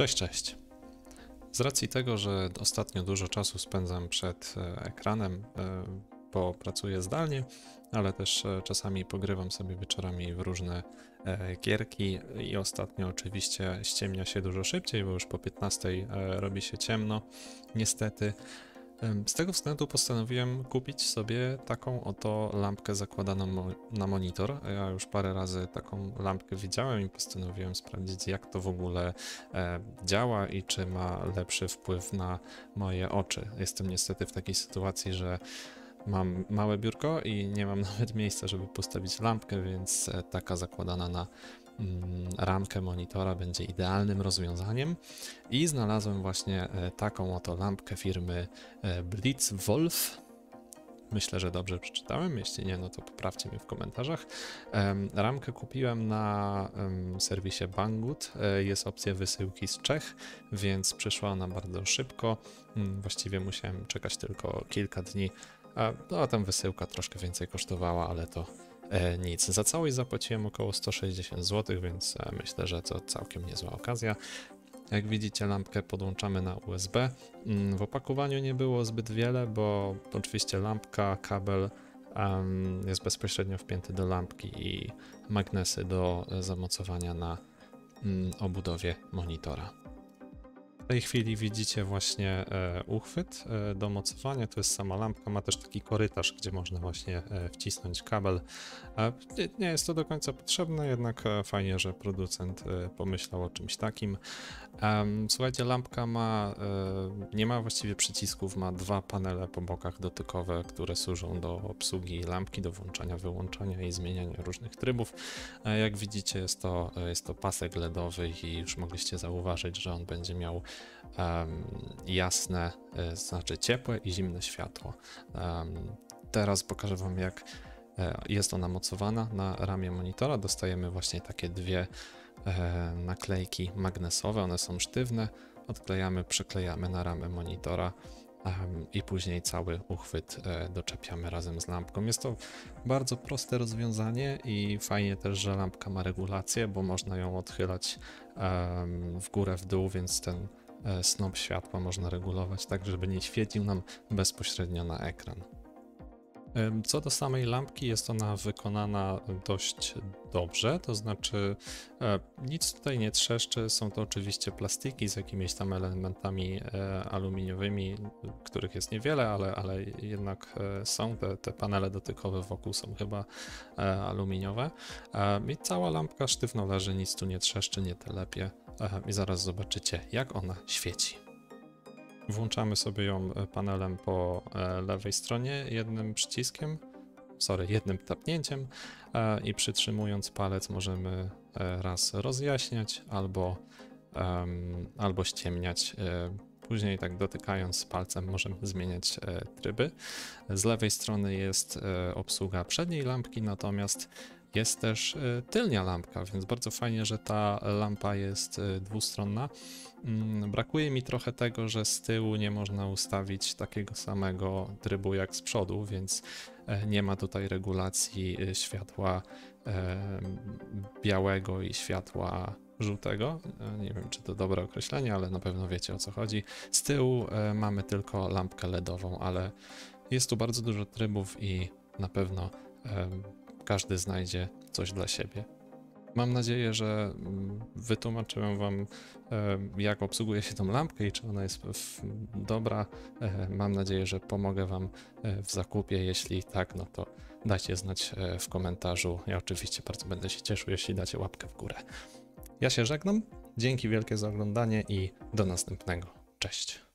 Cześć, cześć. Z racji tego, że ostatnio dużo czasu spędzam przed e, ekranem, e, bo pracuję zdalnie, ale też e, czasami pogrywam sobie wieczorami w różne gierki i ostatnio oczywiście ściemnia się dużo szybciej, bo już po 15 robi się ciemno, niestety. Z tego względu postanowiłem kupić sobie taką oto lampkę zakładaną na monitor. Ja już parę razy taką lampkę widziałem i postanowiłem sprawdzić, jak to w ogóle e, działa i czy ma lepszy wpływ na moje oczy. Jestem niestety w takiej sytuacji, że mam małe biurko i nie mam nawet miejsca, żeby postawić lampkę, więc e, taka zakładana na ramkę monitora będzie idealnym rozwiązaniem i znalazłem właśnie e, taką oto lampkę firmy e, Blitzwolf. Myślę, że dobrze przeczytałem. Jeśli nie, no to poprawcie mnie w komentarzach. Ramkę kupiłem na serwisie Banggood. E, jest opcja wysyłki z Czech, więc przyszła ona bardzo szybko. Mm, właściwie musiałem czekać tylko kilka dni. A, no, a tam wysyłka troszkę więcej kosztowała, ale to nic. Za całość zapłaciłem około 160 zł, więc e, myślę, że to całkiem niezła okazja. Jak widzicie, lampkę podłączamy na USB. Mm, w opakowaniu nie było zbyt wiele, bo oczywiście lampka, kabel um, jest bezpośrednio wpięty do lampki i magnesy do zamocowania na um, obudowie monitora tej chwili widzicie właśnie e, uchwyt e, do mocowania, to jest sama lampka, ma też taki korytarz, gdzie można właśnie e, wcisnąć kabel. Nie jest to do końca potrzebne, jednak fajnie, że producent pomyślał o czymś takim. Słuchajcie, lampka ma, nie ma właściwie przycisków, ma dwa panele po bokach dotykowe, które służą do obsługi lampki, do włączania, wyłączania i zmieniania różnych trybów. Jak widzicie jest to, jest to pasek LEDowy i już mogliście zauważyć, że on będzie miał jasne, e, znaczy ciepłe i zimne światło. Teraz pokażę Wam, jak e, jest ona mocowana na ramię monitora. Dostajemy właśnie takie dwie e, naklejki magnesowe, one są sztywne. Odklejamy, przyklejamy na ramę monitora i później cały uchwyt doczepiamy razem z lampką. Jest to bardzo proste rozwiązanie i fajnie też, że lampka ma regulację, bo można ją odchylać w górę, w dół, więc ten snop światła można regulować tak, żeby nie świecił nam bezpośrednio na ekran. Co do samej lampki, jest ona wykonana dość dobrze, to znaczy e, nic tutaj nie trzeszczy. Są to oczywiście plastiki z jakimiś tam elementami e, aluminiowymi, których jest niewiele, ale, ale jednak są. Te, te panele dotykowe wokół są chyba aluminiowe. I cała lampka sztywno leży, nic tu nie trzeszczy, nie telepie i zaraz zobaczycie, jak ona świeci. Włączamy sobie ją e, panelem po e, lewej stronie jednym przyciskiem, sorry, jednym tapnięciem e, i przytrzymując palec możemy raz rozjaśniać albo, albo ściemniać. Później tak dotykając palcem możemy zmieniać tryby. Z lewej strony jest obsługa przedniej lampki, natomiast jest też e, tylnia lampka, więc bardzo fajnie, że ta lampa jest e, dwustronna. Mm, brakuje mi trochę tego, że z tyłu nie można ustawić takiego samego trybu jak z przodu, więc e, nie ma tutaj regulacji światła białego i światła żółtego. Nie wiem, czy to dobre określenie, ale na pewno wiecie o co chodzi. Z tyłu mamy tylko lampkę LEDową, ale jest tu bardzo dużo trybów i na pewno każdy znajdzie coś dla siebie. Mam nadzieję, że mm, wytłumaczyłem Wam, e, jak obsługuje się tą lampkę i czy ona jest dobra. E, mam nadzieję, że pomogę Wam e, w zakupie. Jeśli tak, no to dajcie znać w komentarzu. Ja oczywiście bardzo będę się cieszył, jeśli dacie łapkę w górę. Ja się żegnam. Dzięki wielkie za oglądanie i do następnego. Cześć.